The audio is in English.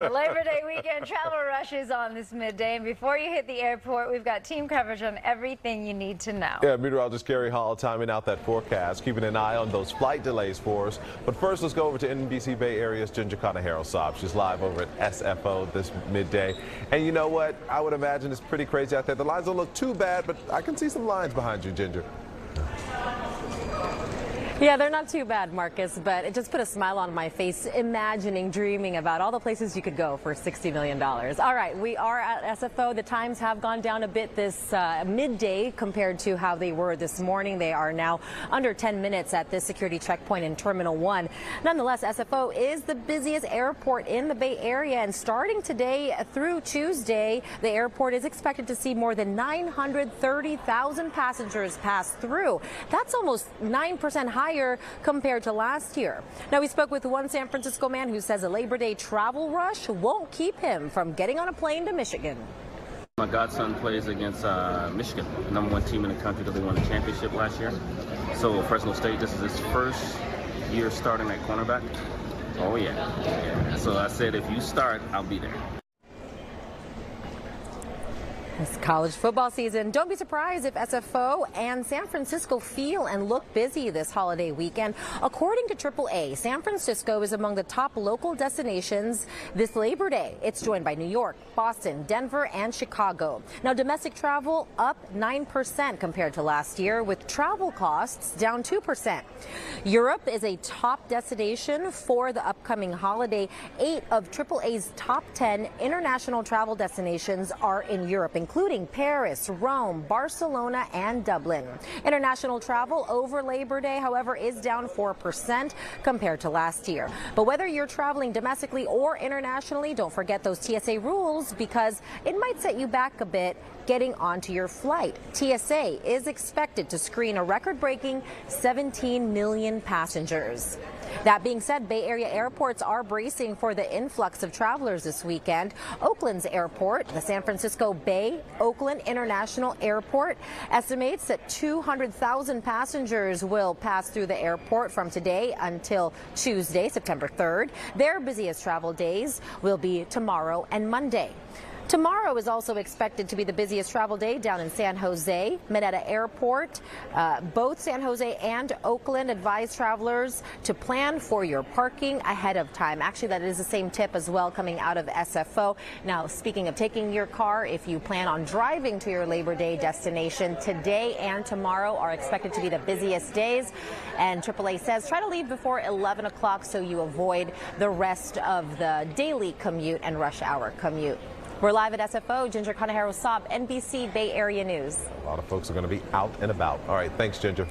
Labor Day weekend travel rush is on this midday, and before you hit the airport, we've got team coverage on everything you need to know. Yeah, meteorologist Kari Hall timing out that forecast, keeping an eye on those flight delays for us. But first, let's go over to NBC Bay Area's Ginger Conejero-Saab. She's live over at SFO this midday. And you know what? I would imagine it's pretty crazy out there. The lines don't look too bad, but I can see some lines behind you, Ginger. Yeah, they're not too bad, Marcus, but it just put a smile on my face imagining, dreaming about all the places you could go for $60 million. All right, we are at SFO. The times have gone down a bit this uh, midday compared to how they were this morning. They are now under 10 minutes at this security checkpoint in Terminal 1. Nonetheless, SFO is the busiest airport in the Bay Area, and starting today through Tuesday, the airport is expected to see more than 930,000 passengers pass through. That's almost 9% higher higher compared to last year. Now, we spoke with one San Francisco man who says a Labor Day travel rush won't keep him from getting on a plane to Michigan. My godson plays against uh, Michigan, the number one team in the country that they won the championship last year. So Fresno State, this is his first year starting at cornerback. Oh yeah. yeah. So I said, if you start, I'll be there. It's college football season. Don't be surprised if SFO and San Francisco feel and look busy this holiday weekend. According to AAA, San Francisco is among the top local destinations this Labor Day. It's joined by New York, Boston, Denver, and Chicago. Now, domestic travel up 9% compared to last year, with travel costs down 2%. Europe is a top destination for the upcoming holiday. Eight of AAA's top 10 international travel destinations are in Europe, including Paris, Rome, Barcelona, and Dublin. International travel over Labor Day, however, is down 4% compared to last year. But whether you're traveling domestically or internationally, don't forget those TSA rules because it might set you back a bit getting onto your flight. TSA is expected to screen a record breaking 17 million passengers. That being said, Bay Area airports are bracing for the influx of travelers this weekend. Oakland's airport, the San Francisco Bay Oakland International Airport, estimates that 200,000 passengers will pass through the airport from today until Tuesday, September 3rd. Their busiest travel days will be tomorrow and Monday. Tomorrow is also expected to be the busiest travel day down in San Jose. Mineta Airport, uh, both San Jose and Oakland advise travelers to plan for your parking ahead of time. Actually, that is the same tip as well coming out of SFO. Now, speaking of taking your car, if you plan on driving to your Labor Day destination, today and tomorrow are expected to be the busiest days. And AAA says try to leave before 11 o'clock so you avoid the rest of the daily commute and rush hour commute. We're live at SFO. Ginger Conejero-Saab, NBC Bay Area News. A lot of folks are going to be out and about. All right, thanks, Ginger.